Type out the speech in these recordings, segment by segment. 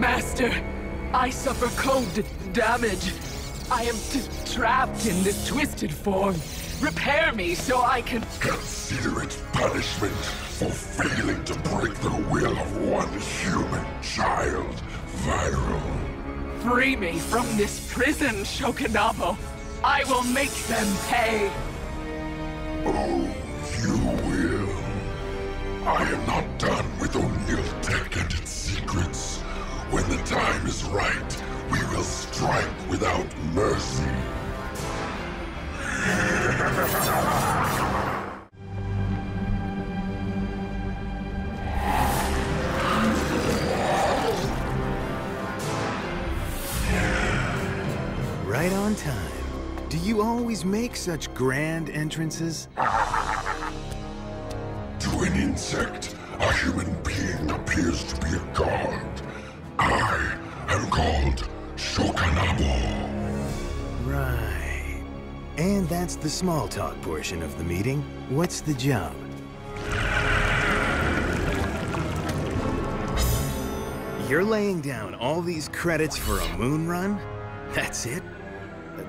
Master, I suffer cold damage. I am trapped in this twisted form. Repair me so I can. Consider it punishment for failing to break the will of one human child, Viral. Free me from this prison, Sh'Okanabo. I will make them pay. Oh, you will. I am not done with O'Neil When the time is right, we will strike without mercy. Right on time. Do you always make such grand entrances? To an insect, a human being appears to be a god. Called Sh'Okanabo. Right. And that's the small talk portion of the meeting. What's the job? You're laying down all these credits for a moon run? That's it?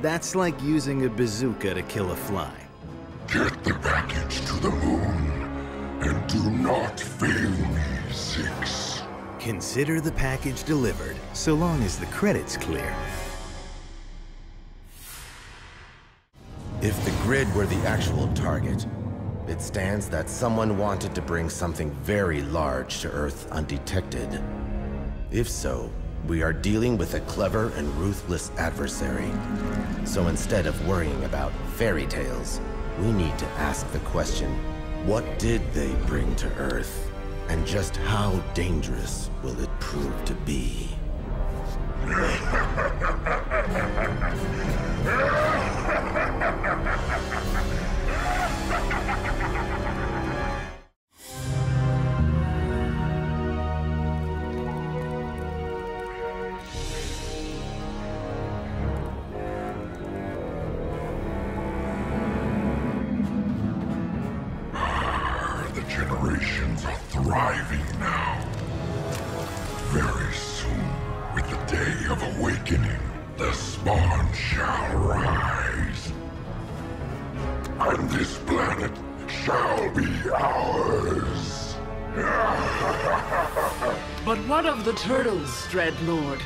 That's like using a bazooka to kill a fly. Get the package to the moon, and do not fail me, Six. Consider the package delivered, so long as the credit's clear. If the grid were the actual target, it stands that someone wanted to bring something very large to Earth undetected. If so, we are dealing with a clever and ruthless adversary. So instead of worrying about fairy tales, we need to ask the question, what did they bring to Earth? And just how dangerous will it prove to be? But what of the turtles, Dreadlord?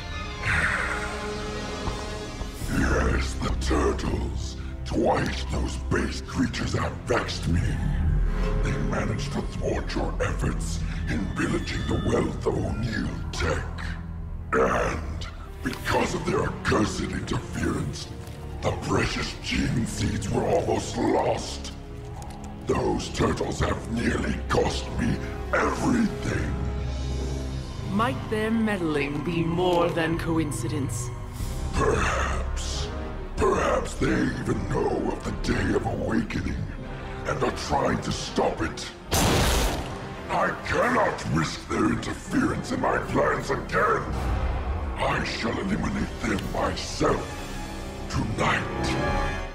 Yes, the turtles. Twice those base creatures have vexed me. They managed to thwart your efforts in pillaging the wealth of O'Neil Tech. And because of their accursed interference, the precious gene seeds were almost lost. Those turtles have nearly cost me everything. Might their meddling be more than coincidence? Perhaps. Perhaps they even know of the Day of Awakening and are trying to stop it. I cannot risk their interference in my plans again. I shall eliminate them myself tonight.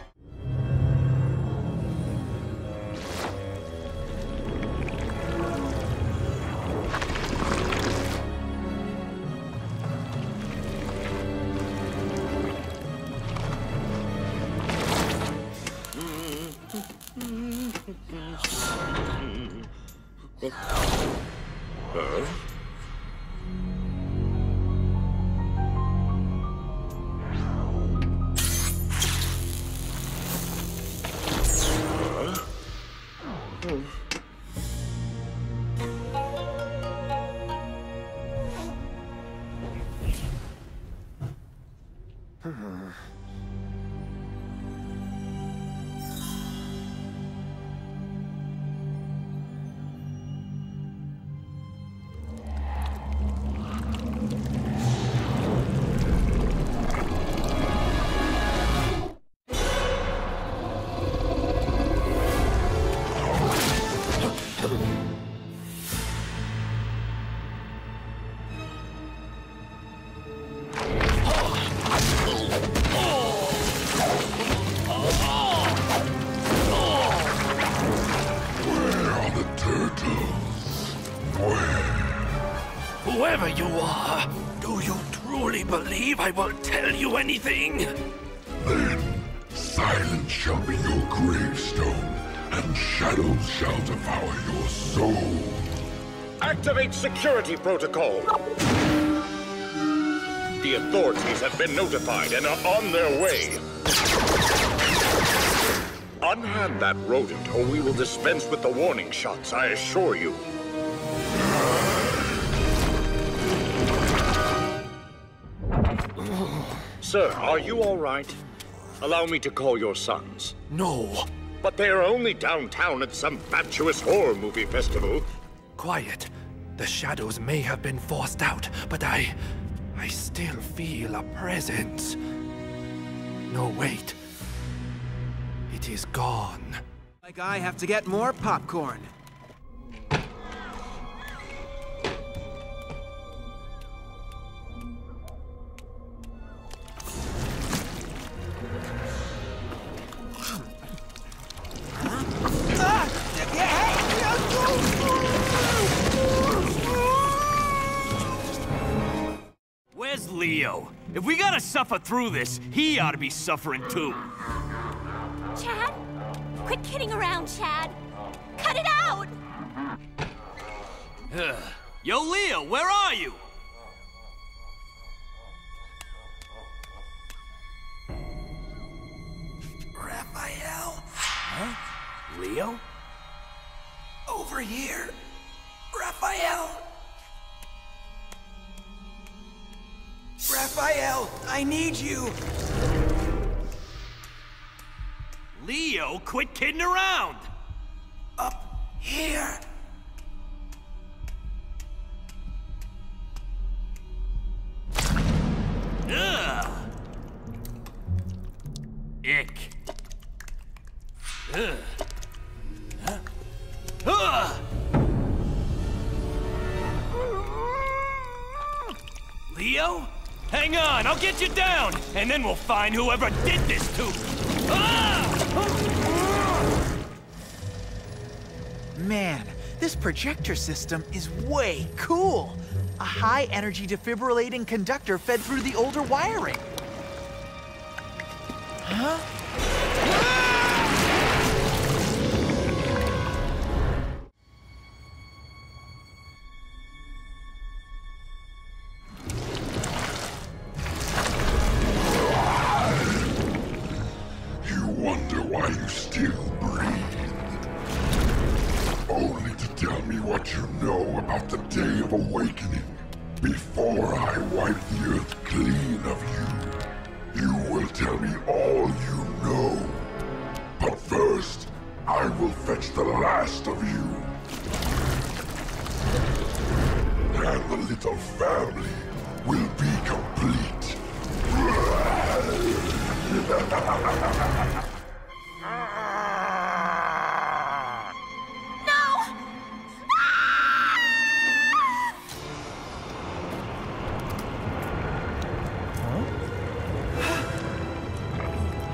I won't tell you anything? Then silence shall be your gravestone, and shadows shall devour your soul. Activate security protocol. The authorities have been notified and are on their way. Unhand that rodent, or we will dispense with the warning shots, I assure you. Sir, are you all right? Allow me to call your sons. No. But they are only downtown at some fatuous horror movie festival. Quiet. The shadows may have been forced out, but I... I still feel a presence. No, wait. It is gone. Like I have to get more popcorn. Suffer through this, he ought to be suffering too. Chad? Quit kidding around, Chad. Cut it out! Yo, Leo, where are you? Raphael? Huh? Leo? Over here. Raphael! I need you! Leo, quit kidding around! Up here! And then we'll find whoever did this to. Ah! Man, this projector system is way cool. A high-energy defibrillating conductor fed through the older wiring. Huh?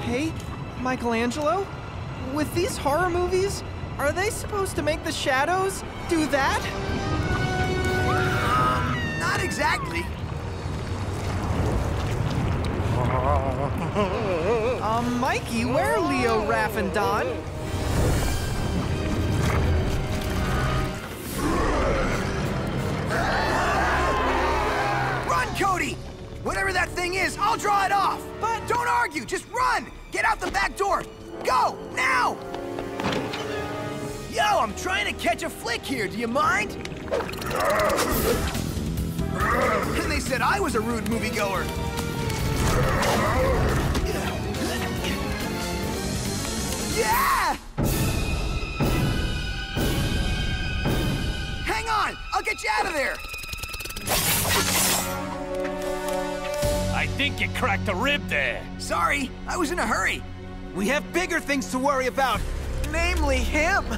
Hey, Michelangelo? With these horror movies, are they supposed to make the shadows do that? Um, not exactly. Um, Mikey, where are Leo, Raph, and Don? Run, Cody! Whatever that thing is, I'll draw it off! But don't argue, just run! Get out the back door! Go, now! Yo, I'm trying to catch a flick here, do you mind? And they said I was a rude moviegoer. Yeah! Hang on! I'll get you out of there! I think you cracked a rib there. Sorry, I was in a hurry. We have bigger things to worry about, namely him.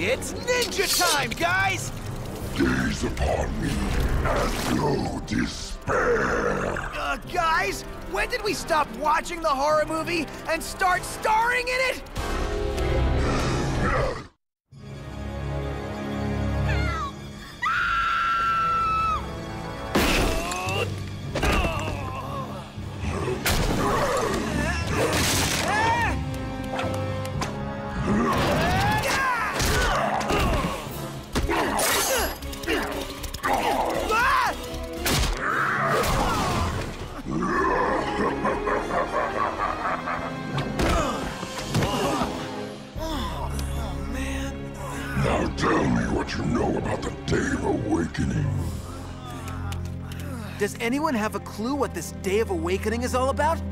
It's ninja time, guys! Gaze upon me and know despair. Uh, guys, when did we stop watching the horror movie and start starring in it? Now tell me what you know about the Day of Awakening. Does anyone have a clue what this Day of Awakening is all about?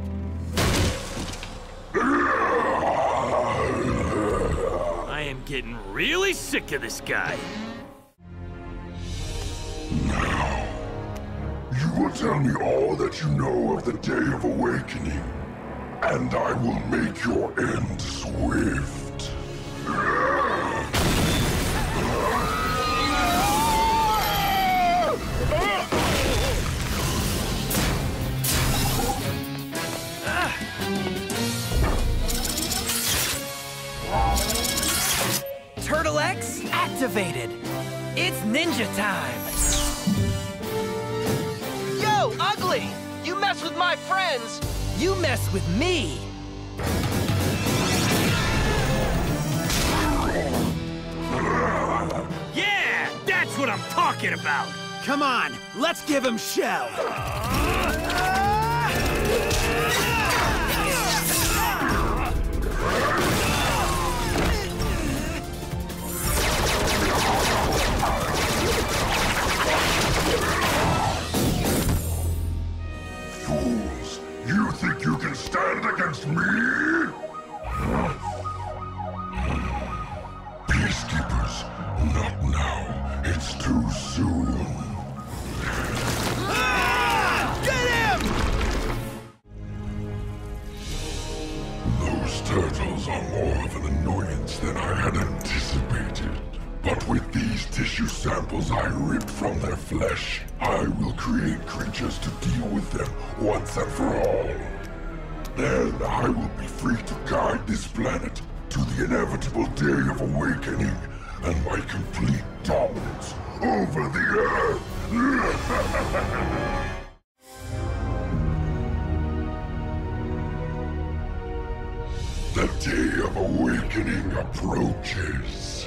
I am getting really sick of this guy. Now, you will tell me all that you know of the Day of Awakening, and I will make your end swift. Ninja time. Yo, Ugly! You mess with my friends, you mess with me. Yeah, that's what I'm talking about. Come on, let's give him shell. Uh, against me? Peacekeepers, not now. It's too soon. Get him! Those turtles are more of an annoyance than I had anticipated. But with these tissue samples I ripped from their flesh, I will create creatures to deal with them once and for all. Then I will be free to guide this planet to the inevitable day of awakening and my complete dominance over the Earth. The day of awakening approaches.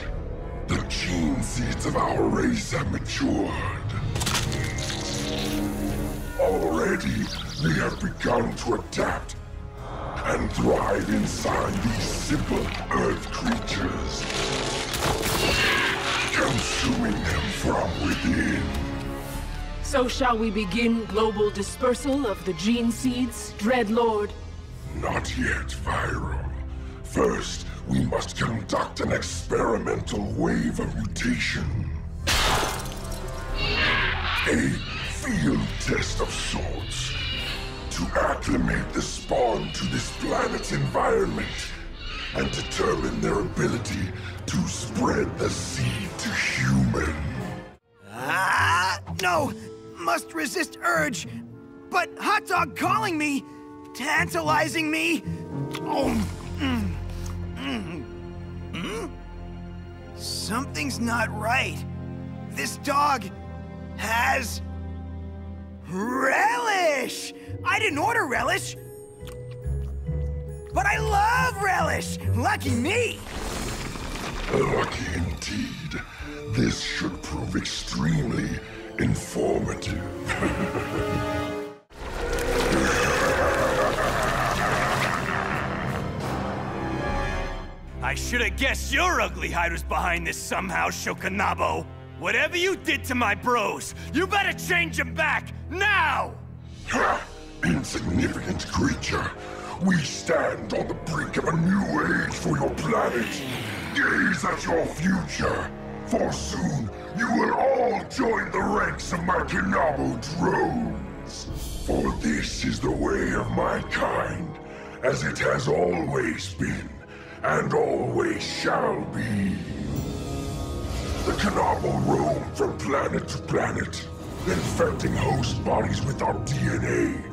The gene seeds of our race have matured. Already, they have begun to adapt and thrive inside these simple Earth creatures, consuming them from within. So shall we begin global dispersal of the gene seeds, Dreadlord? Not yet, Viral. First, we must conduct an experimental wave of mutation. A field test of sorts. Acclimate the spawn to this planet's environment and determine their ability to spread the seed to human. Ah, no! Must resist urge. But hot dog calling me, tantalizing me. Oh, mm, mm, mm. Something's not right. This dog has relish. I didn't order relish, but I love relish. Lucky me. Lucky indeed. This should prove extremely informative. I should have guessed your ugly hide was behind this somehow, Sh'Okanabo. Whatever you did to my bros, you better change them back, now! Ha! Insignificant creature. We stand on the brink of a new age for your planet. Gaze at your future, for soon you will all join the ranks of my Kanabo drones. For this is the way of my kind, as it has always been, and always shall be. The Kanabo roam from planet to planet, infecting host bodies with our DNA.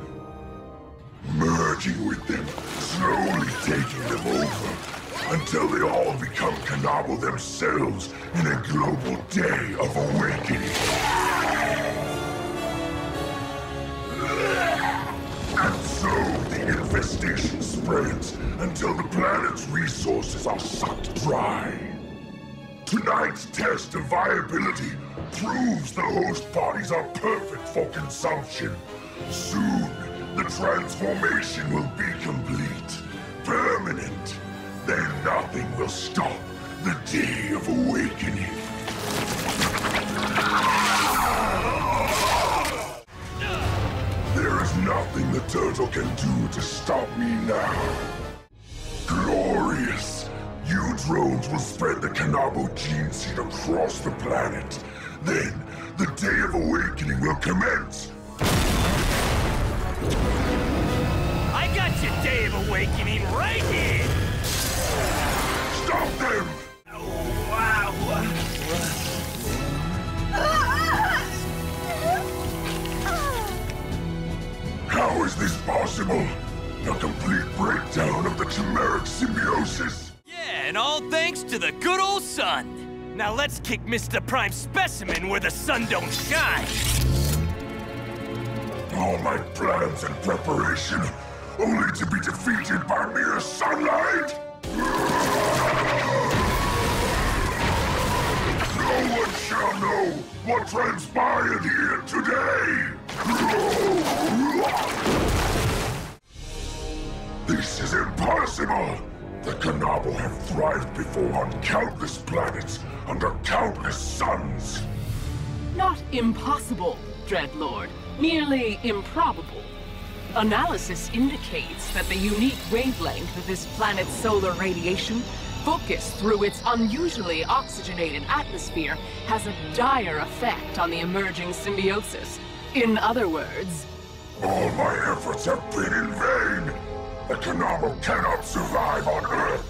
Merging with them, slowly taking them over, until they all become Kanabo themselves in a global day of awakening. And so the infestation spreads until the planet's resources are sucked dry. Tonight's test of viability proves the host bodies are perfect for consumption. Soon, the transformation will be complete. Permanent. Then nothing will stop the day of awakening. There is nothing the turtle can do to stop me now. Drones will spread the Kanabo gene seed across the planet. Then, the Day of Awakening will commence. I got your Day of Awakening right here! Stop them! Wow! How is this possible? A complete breakdown of the chimeric symbiosis. And all thanks to the good old sun. Now let's kick Mr. Prime Specimen where the sun don't shine. All my plans and preparation, only to be defeated by mere sunlight? No one shall know what transpired here today! This is impossible! The Kanabo have thrived before on countless planets, under countless suns. Not impossible, Dreadlord. Merely improbable. Analysis indicates that the unique wavelength of this planet's solar radiation, focused through its unusually oxygenated atmosphere, has a dire effect on the emerging symbiosis. In other words, All my efforts have been in vain! The Kanabo cannot survive on Earth!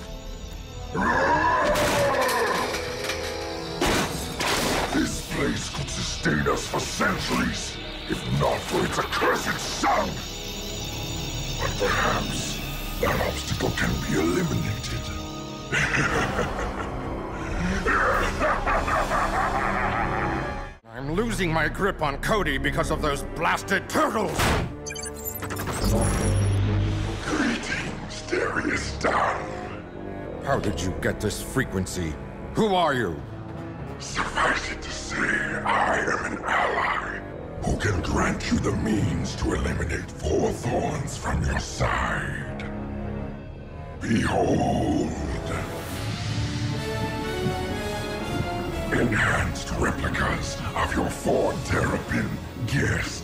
This place could sustain us for centuries, if not for its accursed sun! But perhaps that obstacle can be eliminated. I'm losing my grip on Cody because of those blasted turtles! How did you get this frequency? Who are you? Suffice it to say, I am an ally who can grant you the means to eliminate four thorns from your side. Behold. Enhanced replicas of your four Terrapin guests.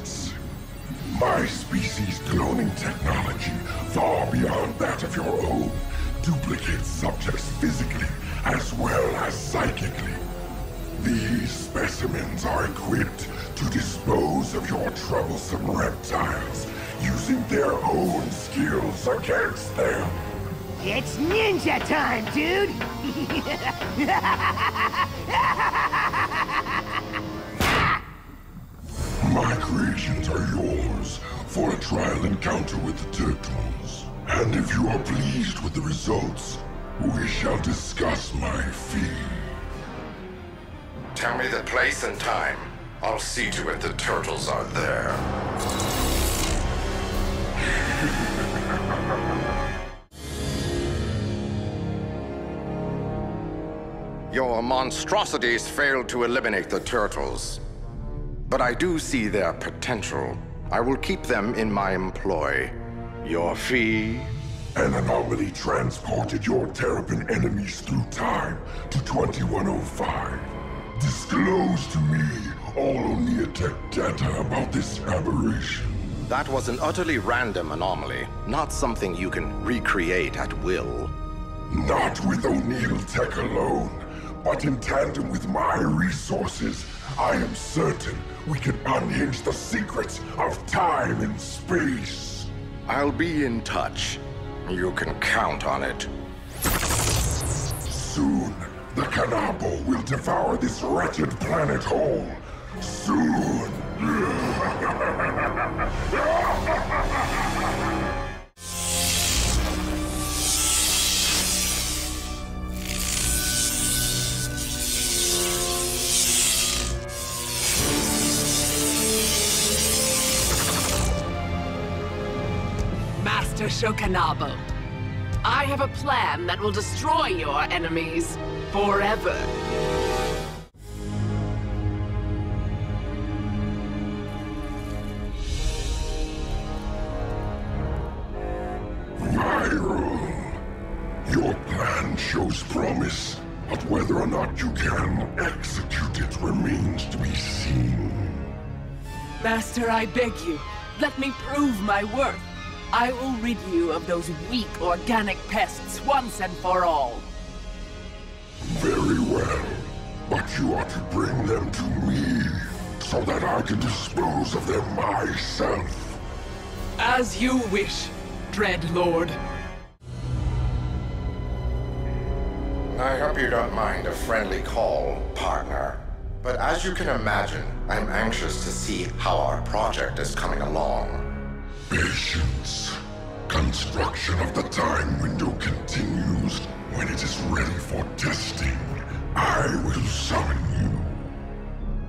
My species' cloning technology, far beyond that of your own, duplicates subjects physically as well as psychically. These specimens are equipped to dispose of your troublesome reptiles, using their own skills against them. It's ninja time, dude! My creations are yours for a trial encounter with the turtles. And if you are pleased with the results, we shall discuss my fee. Tell me the place and time. I'll see to it the turtles are there. Your monstrosities failed to eliminate the turtles. But I do see their potential. I will keep them in my employ. Your fee? An anomaly transported your Terrapin enemies through time to 2105. Disclose to me all O'Neil Tech data about this aberration. That was an utterly random anomaly, not something you can recreate at will. Not with O'Neil Tech alone, but in tandem with my resources, I am certain we can unhinge the secrets of time and space. I'll be in touch. You can count on it. Soon, the Kanabo will devour this wretched planet whole. Soon. Master Sh'Okanabo, I have a plan that will destroy your enemies forever. Viral. Your plan shows promise, but whether or not you can execute it remains to be seen. Master, I beg you, Let me prove my worth. I will rid you of those weak organic pests once and for all. Very well. But you are to bring them to me, so that I can dispose of them myself. As you wish, Dread Lord. I hope you don't mind a friendly call, partner. But as you can imagine, I'm anxious to see how our project is coming along. Patience. Construction of the time window continues. When it is ready for testing, I will summon you.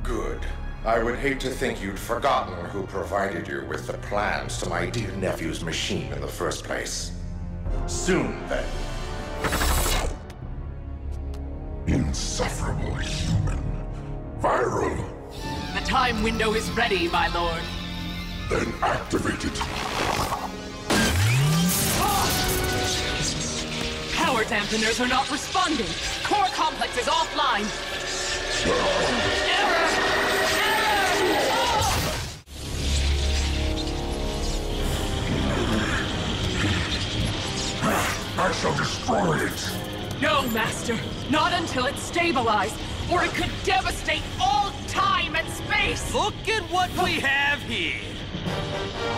Good. I would hate to think you'd forgotten who provided you with the plans to my dear nephew's machine in the first place. Soon, then. Insufferable human. Viral. The time window is ready, my lord. Then activate it. Power dampeners are not responding. Core complex is offline. Error! Error. I shall destroy it. No, Master. Not until it's stabilized, or it could devastate all time and space! Look at what we have here.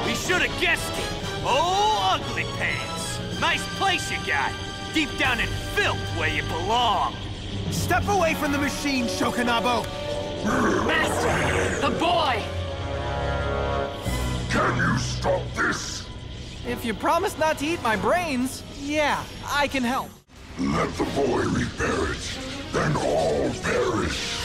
We should have guessed it. Oh, Ugly Pants. Nice place you got. Deep down in filth where you belong. Step away from the machine, Sh'Okanabo! Master! The boy! Can you stop this? If you promise not to eat my brains, yeah, I can help. Let the boy repair it, then all perish.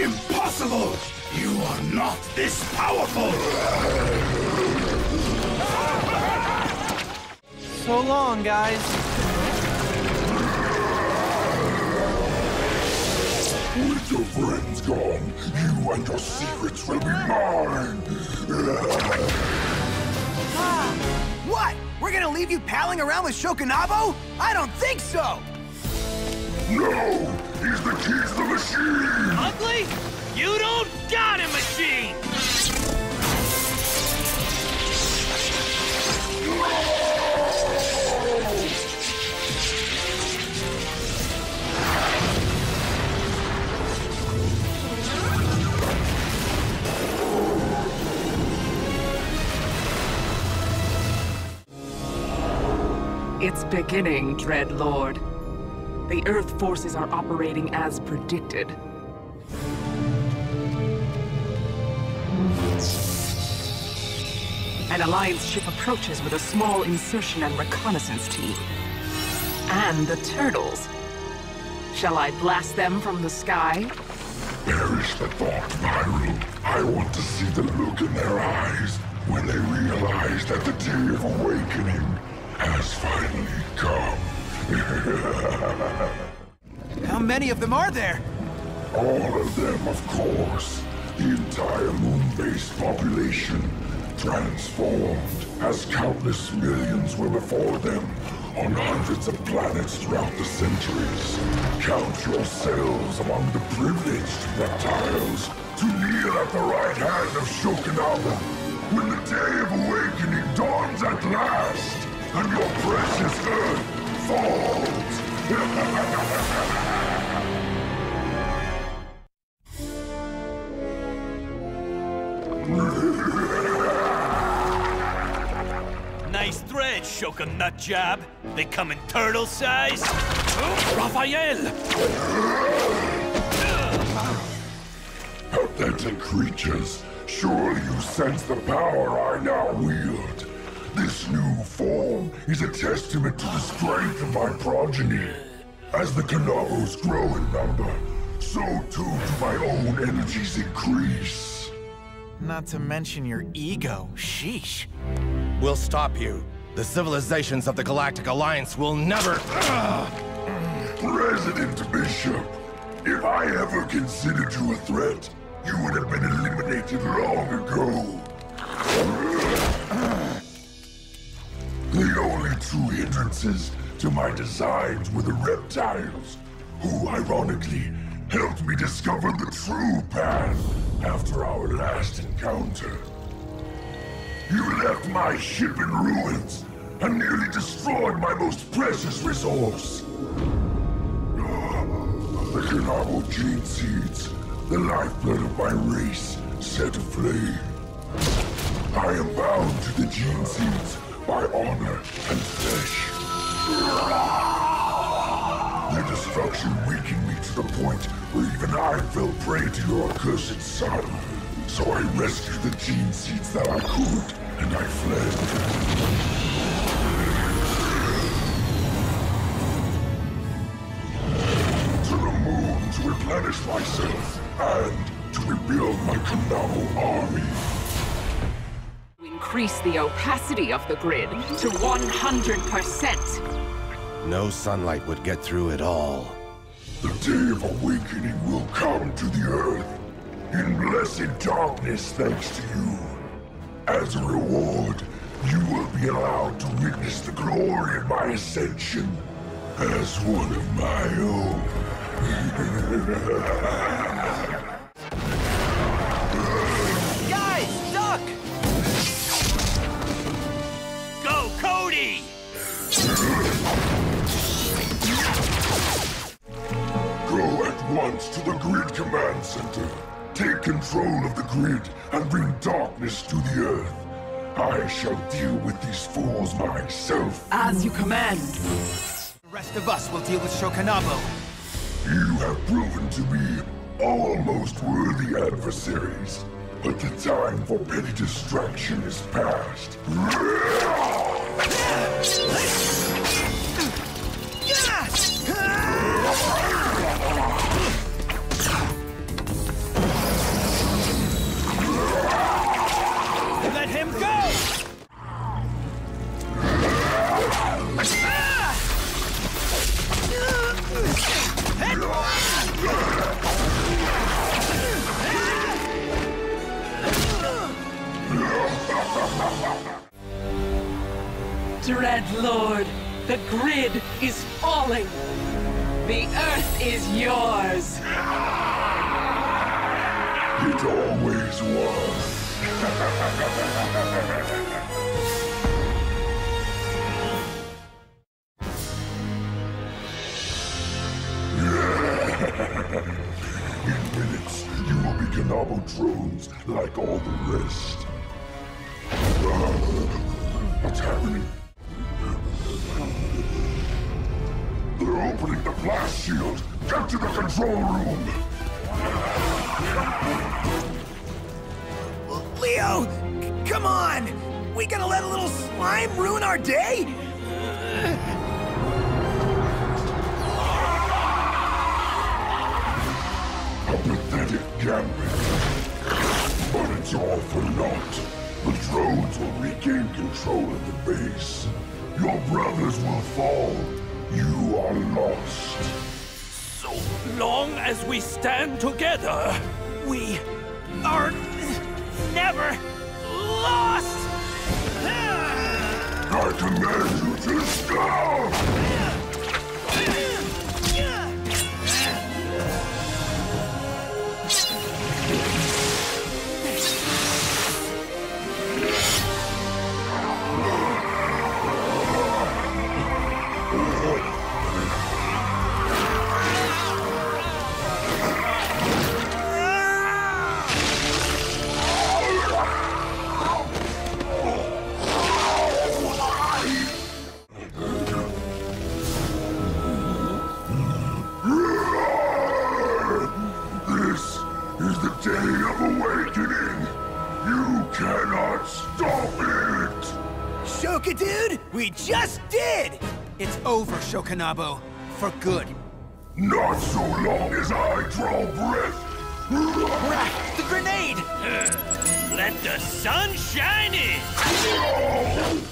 Impossible! You are not this powerful! So long, guys. With your friends gone, you and your secrets will be mine. Ah! What? We're gonna leave you palling around with Sh'Okanabo? I don't think so! No! He's the key to the machine! Ugly? You don't got a machine! It's beginning, Dread Lord. The Earth forces are operating as predicted. An Alliance ship approaches with a small insertion and reconnaissance team. And the turtles. Shall I blast them from the sky? Perish the thought, Viral. I want to see the look in their eyes when they realize that the day of awakening has finally come. How many of them are there? All of them, of course. The entire moon-based population, transformed as countless millions were before them on hundreds of planets throughout the centuries. Count yourselves among the privileged reptiles to kneel at the right hand of Shokunawa when the day of awakening dawns at last and your precious Earth falls. Nice thread, Shoka nut job. They come in turtle size. Oh, Raphael! Pathetic creatures, surely you sense the power I now wield. This new form is a testament to the strength of my progeny. As the Kanabos grow in number, so too do my own energies increase. Not to mention your ego. Sheesh. We'll stop you. The civilizations of the Galactic Alliance will never... President Bishop, if I ever considered you a threat, you would have been eliminated long ago. The only true hindrances to my designs were the reptiles, who ironically helped me discover the true path after our last encounter. You left my ship in ruins and nearly destroyed my most precious resource. The Kanabo gene seeds, the lifeblood of my race, set aflame. I am bound to the gene seeds by honor and flesh. Your destruction weakened me to the point where even I fell prey to your accursed sun. So I rescued the gene seeds that I could, and I fled. To the moon to replenish myself, and to rebuild my Kanabo army. Increase the opacity of the grid to 100%. No sunlight would get through at all. The day of awakening will come to the Earth, in blessed darkness thanks to you. As a reward, you will be allowed to witness the glory of my ascension as one of my own. to the Grid Command Center. Take control of the grid and bring darkness to the Earth. I shall deal with these fools myself. As you command. The rest of us will deal with Sh'Okanabo. You have proven to be almost worthy adversaries, but the time for petty distraction is past. Let What's happening? They're opening the blast shield! Get to the control room! Leo! Come on! We gonna let a little slime ruin our day? A pathetic gambit. But it's all for naught. The drones will regain control of the base. Your brothers will fall. You are lost. So long as we stand together, we are never lost! I command you to stop! Over, Sh'Okanabo. For good. Not so long as I draw breath. Raph, the grenade! Let the sun shine in!